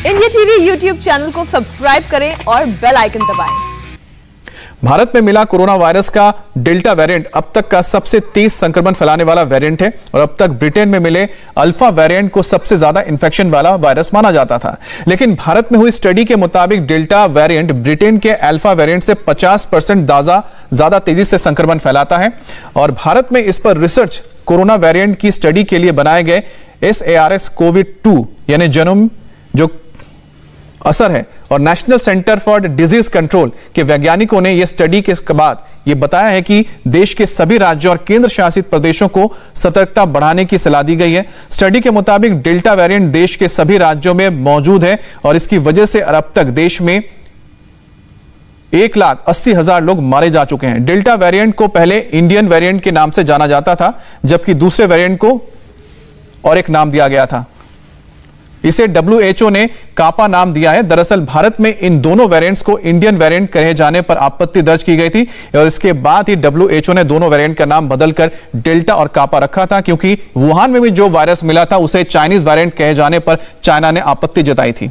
India TV YouTube channel को subscribe करें और बेल आइकन दबाएँ। भारत में मिला कोरोना वायरस का डेल्टा वेरिएंट, अब तक का सबसे तेज संक्रमण फैलाने वाला वेरिएंट है और अब तक ब्रिटेन में मिले अल्फ़ा वेरिएंट को सबसे ज़्यादा इन्फेक्शन वाला वायरस माना जाता था लेकिन भारत में हुई स्टडी के मुताबिक डेल्टा वेरिएंट ब्रिटेन के अल्फ़ा वेरिएंट से 50 परसेंट ज़्यादा तेज़ी से संक्रमण फैलाता है और भारत में इस पर रिसर्च कोरोना वेरिएंट की स्टडी के लिए बनाए गए एस कोविड टू, यानी जनोम, जो असर है। और national centre for disease control के वैज्ञानिकों ने यह स्टडी के बाद यह बताया है कि देश के सभी राज्यों और केंद्र शासित प्रदेशों को सतर्कता बढ़ाने की सलाह दी गई है। स्टडी के मुताबिक डेल्टा वेरिएंट देश के सभी राज्यों में मौजूद है और इसकी वजह से अब तक देश में एक लाख अस्सी हज़ार लोग मारे जा चुके हैं। डेल्टा वेरिएंट को पहले इंडियन वेरिएंट के नाम से जाना जाता था, जबकि दूसरे वेरिएंट को और एक नाम दिया गया था। इसे डब्ल्यूएचओ ने कापा नाम दिया है। दरअसल भारत में इन दोनों वेरिएंट्स को इंडियन वेरिएंट कहे जाने पर आपत्ति दर्ज की गई थी और इसके बाद ही डब्ल्यूएचओ ने दोनों वेरिएंट का नाम बदलकर डेल्टा और कापा रखा था, क्योंकि वुहान में भी जो वायरस मिला था, उसे चाइनीज़ वेरिएंट कहे जाने पर चाइना ने आपत्ति जताई थी।